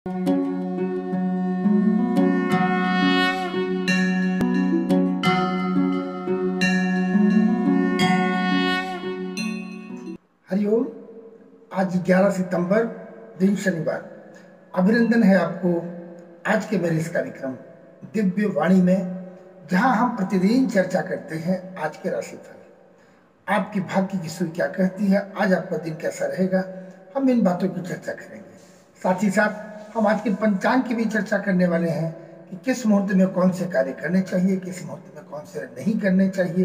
हरिओम आज 11 सितंबर, दिन शनिवार। अभिनंदन है आपको आज के मेरे इस कार्यक्रम दिव्य वाणी में, जहाँ हम प्रतिदिन चर्चा करते हैं आज के राशिफल। आपकी भाग्य की सुई क्या कहती है? आज आपका दिन कैसा रहेगा? हम इन बातों की चर्चा करेंगे। साथ ही साथ हम आज के पंचांग की भी चर्चा करने वाले हैं कि किस मुहूर्त में कौन से कार्य करने चाहिए, किस मुहूर्त में कौन से नहीं करने चाहिए,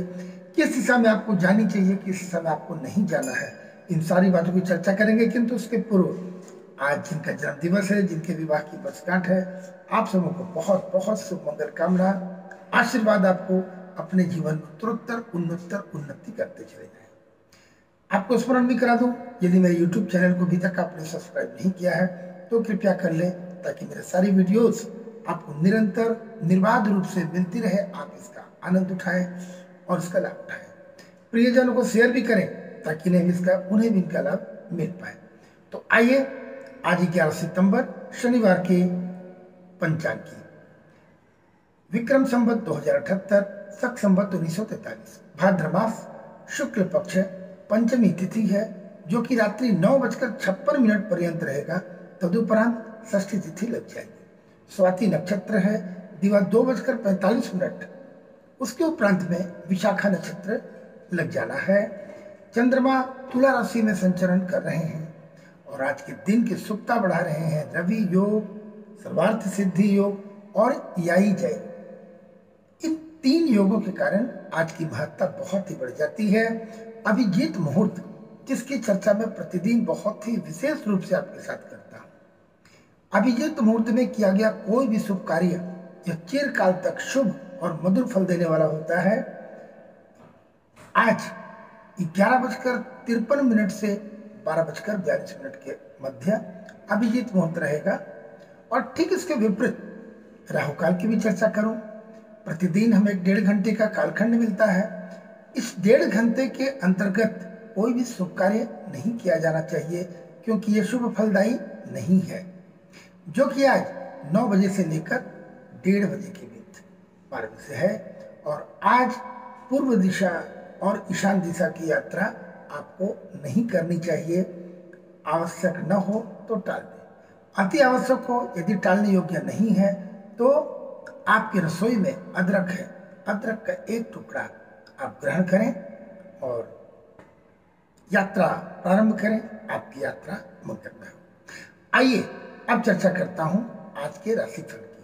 किस दिशा में आपको जानी चाहिए, किस दिशा में आपको नहीं जाना है। इन सारी बातों की चर्चा करेंगे, किंतु उसके पूर्व आज जिनका जन्म दिवस है, जिनके विवाह की वर्षगांठ है, आप सबों को बहुत बहुत शुभ मंगल कामना, आशीर्वाद आपको अपने जीवन में उत्तरोत्तर उन्नतर, उन्नति करते चले जाए। आपको स्मरण भी करा दूँ, यदि मेरे YouTube चैनल को अभी तक आपने सब्सक्राइब नहीं किया है तो कृपया कर लें ताकि मेरे सारी वीडियोस आपको निरंतर, निर्बाध रूप से मिलती रहे, आप इसका आनंद उठाएँ और इसका लाभ उठाएँ। प्रियजनों को शेयर भी करें ताकि इन्हें इसका, उन्हें भी इनका लाभ मिल पाए। तो आइए, आज ग्यारह सितंबर, शनिवार के पंचांग की। विक्रम संबत दो हज़ार अठहत्तर, सख संबत उन्नीस सौ तैतालीस। भाद्र मास, शुक्ल पक्ष, पंचमी तिथि है, जो कि रात्रि नौ बजकर छप्पन मिनट पर्यंत रहेगा। तदुपरांत षष्ठी तिथि लग जाएगी। स्वाति नक्षत्र है, दिवा दो बजकर पैंतालीस मिनट। उसके उपरांत में विशाखा नक्षत्र लग जाना है। चंद्रमा तुला राशि में संचरण कर रहे हैं और आज के दिन की सुखता बढ़ा रहे हैं। रवि योग, सर्वार्थ सिद्धि योग और याई जय। इन तीन योगों के कारण आज की महत्ता बहुत ही बढ़ जाती है। अभिजीत मुहूर्त, जिसकी चर्चा में प्रतिदिन बहुत ही विशेष रूप से आपके साथ करता अभिजीत मुहूर्त में किया गया कोई भी शुभ कार्य यह चिरकाल तक शुभ और मधुर फल देने वाला होता है। आज ग्यारह बजकर तिरपन मिनट से बारह बजकर बयालीस मिनट के मध्य अभिजीत मुहूर्त रहेगा और ठीक इसके विपरीत राहुकाल की भी चर्चा करूँ। प्रतिदिन हमें एक डेढ़ घंटे का कालखंड मिलता है। इस डेढ़ घंटे के अंतर्गत कोई भी शुभ कार्य नहीं किया जाना चाहिए, क्योंकि यह शुभ फलदायी नहीं है। जो कि आज नौ बजे से लेकर डेढ़ बजे के बीच मार्ग से है और आज पूर्व दिशा और ईशान दिशा की यात्रा आपको नहीं करनी चाहिए। आवश्यक न हो तो टाल दें। अति आवश्यक हो, यदि टालने योग्य नहीं है तो आपकी रसोई में अदरक है। अदरक का एक टुकड़ा आप ग्रहण करें और यात्रा प्रारंभ करें। आपकी यात्रा मंगलमय हो। आइए अब चर्चा करता हूँ आज के राशिफल की।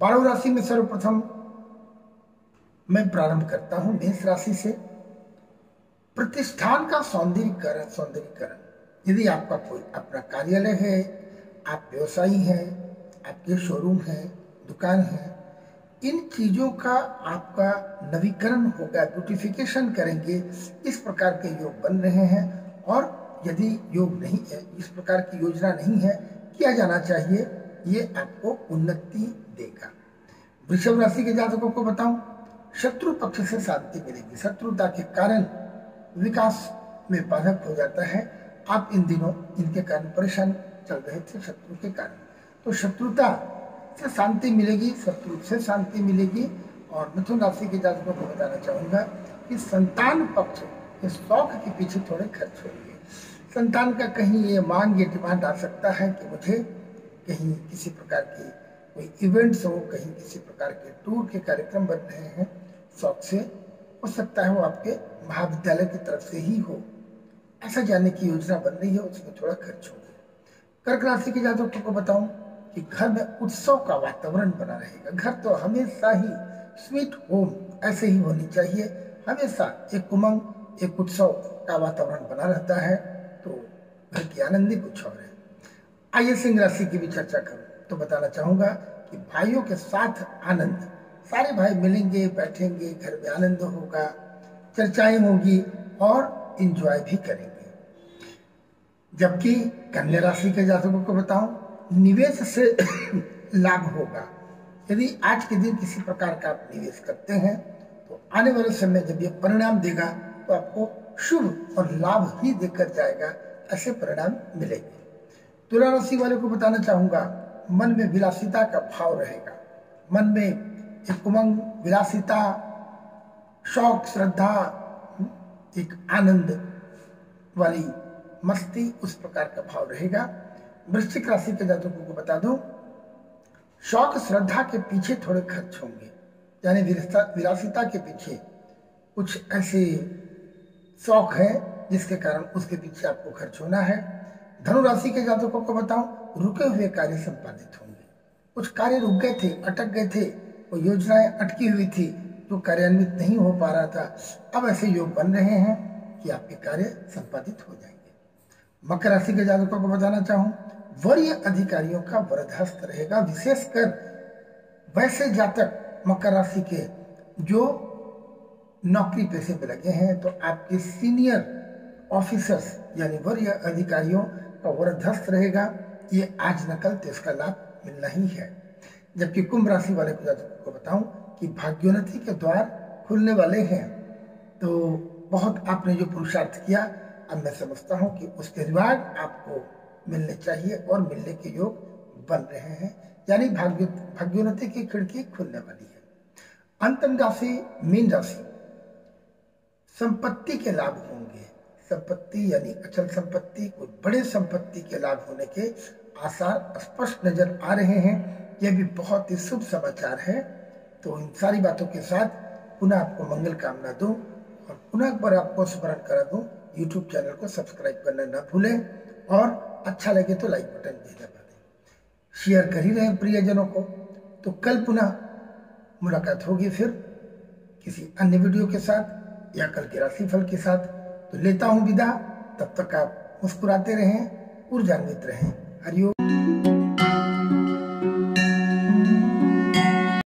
बारह राशि में सर्वप्रथम मैं प्रारंभ करता हूँ मेष राशि से। प्रतिष्ठान का सौंदर्यकरण सौंदर्यकरण। यदि आपका कोई अपना कार्यालय है, आप व्यवसायी हैं, आपके शोरूम है, दुकान है, इन चीज़ों का आपका नवीकरण होगा ब्यूटिफिकेशन करेंगे, इस प्रकार के योग बन रहे हैं। और यदि योग नहीं है, इस प्रकार की योजना नहीं है किया जाना चाहिए, ये आपको उन्नति देगा। वृषभ राशि के जातकों को बताऊँ, शत्रु पक्ष से शांति मिलेगी। शत्रुता के कारण विकास में बाधक हो जाता है। आप इन दिनों इनके कारण परेशान चल रहे थे, शत्रु के कारण। तो शत्रुता से शांति मिलेगी, शत्रु से शांति मिलेगी। और मिथुन राशि के जातकों को बताना चाहूँगा कि संतान पक्ष के शौक के पीछे थोड़े खर्च होंगे। संतान का कहीं ये मांग ये डिमांड आ सकता है कि मुझे कहीं किसी प्रकार की कोई इवेंट्स हो, कहीं किसी प्रकार के टूर के कार्यक्रम बन रहे हैं, शौक से, हो सकता है वो आपके महाविद्यालय की तरफ़ से ही हो। ऐसा जाने की योजना बन रही है, उसमें थोड़ा खर्च होगा। कर्क राशि के जातकों को बताऊँ कि घर में उत्सव का वातावरण बना रहेगा। घर तो हमेशा ही स्वीट होम ऐसे ही होनी चाहिए। हमेशा एक उमंग, एक उत्सव का वातावरण बना रहता है। तो की आनंद ही कुछ और है। आइए सिंह राशि की भी चर्चा करूँ। तो बताना चाहूँगा कि भाइयों के साथ आनंद। सारे भाई मिलेंगे, बैठेंगे, घर में आनंद होगा, चर्चाएँ होगी और इंजॉय भी करेंगे। जबकि कन्या राशि के जातकों को बताऊँ, निवेश से लाभ होगा। यदि आज के दिन किसी प्रकार का आप निवेश करते हैं तो आने वाले समय जब ये परिणाम देगा तो आपको शुभ और लाभ ही देकर जाएगा, ऐसे परिणाम मिलेंगे। तुला राशि वाले को बताना चाहूँगा, मन में विलासिता का भाव रहेगा। मन में एक उमंग, विलासिता, शौक, श्रद्धा, एक आनंद वाली, मस्ती उस प्रकार का भाव रहेगा। वृश्चिक राशि के जातकों को बता दो, शौक, श्रद्धा के पीछे थोड़े खर्च होंगे। यानी विलासिता के पीछे कुछ ऐसे शौक है, जिसके कारण उसके पीछे आपको खर्च होना है। धनु राशि के जातकों को बताऊँ, रुके हुए कार्य संपादित होंगे। कुछ कार्य रुक गए थे, अटक गए थे, वो योजनाएँ अटकी हुई थी, जो कार्यान्वित नहीं हो पा रहा था। अब ऐसे योग बन रहे हैं कि आपके कार्य संपादित हो जाएँगे। मकर राशि के जातकों को बताना चाहूँ, वरीय अधिकारियों का वरदहस्त रहेगा। विशेषकर वैसे जातक मकर राशि के, जो नौकरी पेशे में लगे हैं तो आपके सीनियर ऑफिसर्स यानी वरीय अधिकारियों का वरदहस्त रहेगा। ये आज न कल तो इसका लाभ मिलना ही है। जबकि कुंभ राशि वाले को को बताऊँ कि भाग्योन्नति के द्वार खुलने वाले हैं। तो बहुत आपने जो पुरुषार्थ किया, अब मैं समझता हूँ कि उसके रिवार्ड आपको मिलने चाहिए और मिलने के योग बन रहे हैं। यानी भाग्य, भाग्योन्नति की खिड़की खुलने वाली है। अंतिम राशि, मीन राशि संपत्ति के लाभ होंगे। संपत्ति यानी अचल संपत्ति, कोई बड़े संपत्ति के लाभ होने के आसार स्पष्ट नज़र आ रहे हैं। यह भी बहुत ही शुभ समाचार है। तो इन सारी बातों के साथ पुनः आपको मंगल कामना दूँ और पुनः एक बार आपको स्मरण करा दूँ यूट्यूब चैनल को सब्सक्राइब करना ना भूलें और अच्छा लगे तो लाइक बटन भी दबा दें। शेयर कर ही रहे प्रियजनों को। तो कल पुनः मुलाकात होगी फिर किसी अन्य वीडियो के साथ। या कल के राशिफल के साथ तो लेता हूँ विदा। तब तक आप मुस्कुराते रहें, ऊर्जान्वित रहें। हरिओम।